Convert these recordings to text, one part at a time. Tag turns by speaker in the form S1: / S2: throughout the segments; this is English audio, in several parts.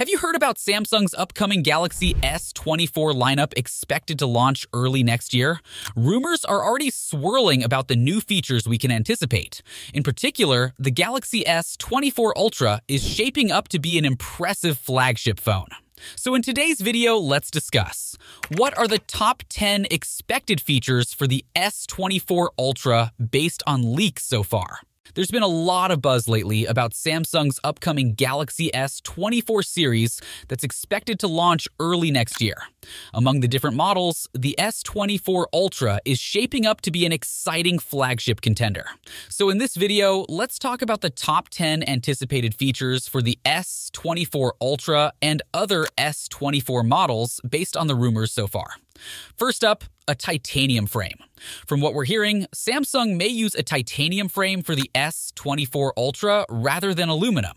S1: Have you heard about Samsung's upcoming Galaxy S24 lineup expected to launch early next year? Rumors are already swirling about the new features we can anticipate. In particular, the Galaxy S24 Ultra is shaping up to be an impressive flagship phone. So in today's video, let's discuss what are the top 10 expected features for the S24 Ultra based on leaks so far? There's been a lot of buzz lately about Samsung's upcoming Galaxy S24 series that's expected to launch early next year. Among the different models, the S24 Ultra is shaping up to be an exciting flagship contender. So in this video, let's talk about the top 10 anticipated features for the S24 Ultra and other S24 models based on the rumors so far. First up, a titanium frame. From what we're hearing, Samsung may use a titanium frame for the S24 Ultra rather than aluminum.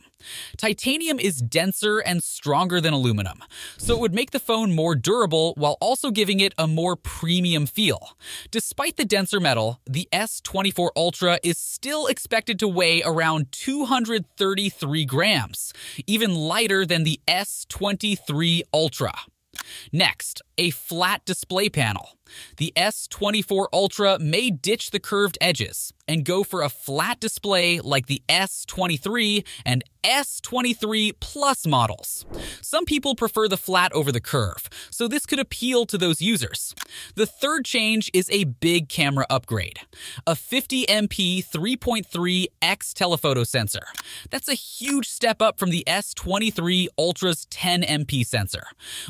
S1: Titanium is denser and stronger than aluminum, so it would make the phone more durable while also giving it a more premium feel. Despite the denser metal, the S24 Ultra is still expected to weigh around 233 grams, even lighter than the S23 Ultra. Next, a flat display panel. The S24 Ultra may ditch the curved edges and go for a flat display like the S23 and S23 Plus models. Some people prefer the flat over the curve, so this could appeal to those users. The third change is a big camera upgrade. A 50MP 3.3x telephoto sensor. That's a huge step up from the S23 Ultra's 10MP sensor.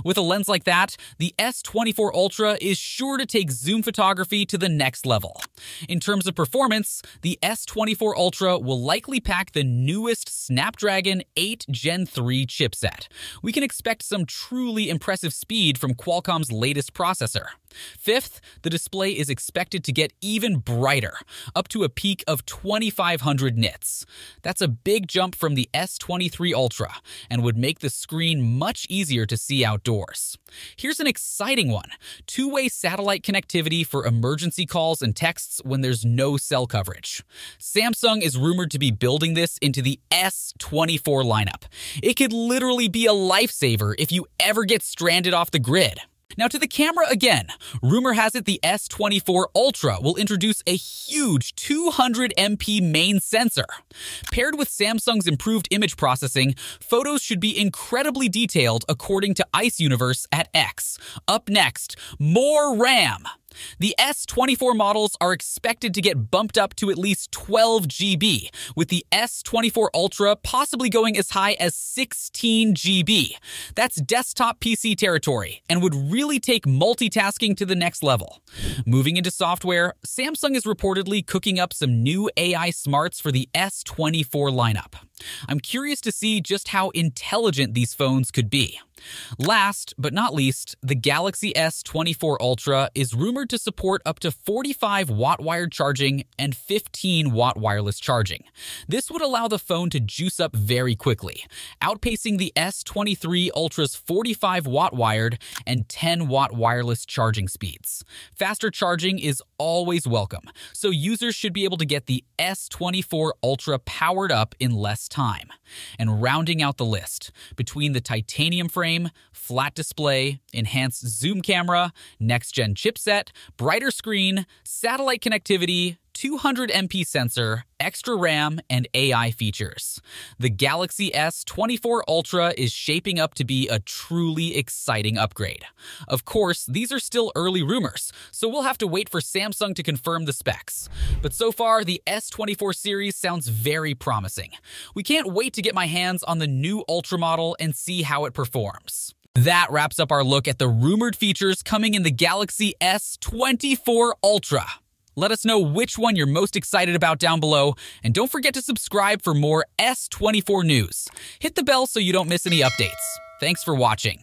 S1: With a lens like that, the S24 Ultra is sure to take zoom photography to the next level. In terms of performance, the S24 Ultra will likely pack the newest Snapdragon Snapdragon 8 Gen 3 chipset. We can expect some truly impressive speed from Qualcomm's latest processor. Fifth, the display is expected to get even brighter, up to a peak of 2500 nits. That's a big jump from the S23 Ultra and would make the screen much easier to see outdoors. Here's an exciting one two-way satellite connectivity for emergency calls and texts when there's no cell coverage. Samsung is rumored to be building this into the S23 24 lineup. It could literally be a lifesaver if you ever get stranded off the grid. Now to the camera again. Rumor has it the S24 Ultra will introduce a huge 200MP main sensor. Paired with Samsung's improved image processing, photos should be incredibly detailed according to Ice Universe at X. Up next, more RAM. The S24 models are expected to get bumped up to at least 12 GB, with the S24 Ultra possibly going as high as 16 GB. That's desktop PC territory and would really take multitasking to the next level. Moving into software, Samsung is reportedly cooking up some new AI smarts for the S24 lineup. I'm curious to see just how intelligent these phones could be. Last but not least, the Galaxy S24 Ultra is rumored to support up to 45 watt wired charging and 15 watt wireless charging. This would allow the phone to juice up very quickly, outpacing the S23 Ultra's 45 watt wired and 10 watt wireless charging speeds. Faster charging is always welcome, so users should be able to get the S24 Ultra powered up in less time. And rounding out the list, between the titanium frame flat display, enhanced zoom camera, next gen chipset, brighter screen, satellite connectivity, 200 MP sensor, extra RAM, and AI features. The Galaxy S24 Ultra is shaping up to be a truly exciting upgrade. Of course, these are still early rumors, so we'll have to wait for Samsung to confirm the specs. But so far, the S24 series sounds very promising. We can't wait to get my hands on the new Ultra model and see how it performs. That wraps up our look at the rumored features coming in the Galaxy S24 Ultra. Let us know which one you're most excited about down below, and don't forget to subscribe for more S24 news. Hit the bell so you don't miss any updates. Thanks for watching.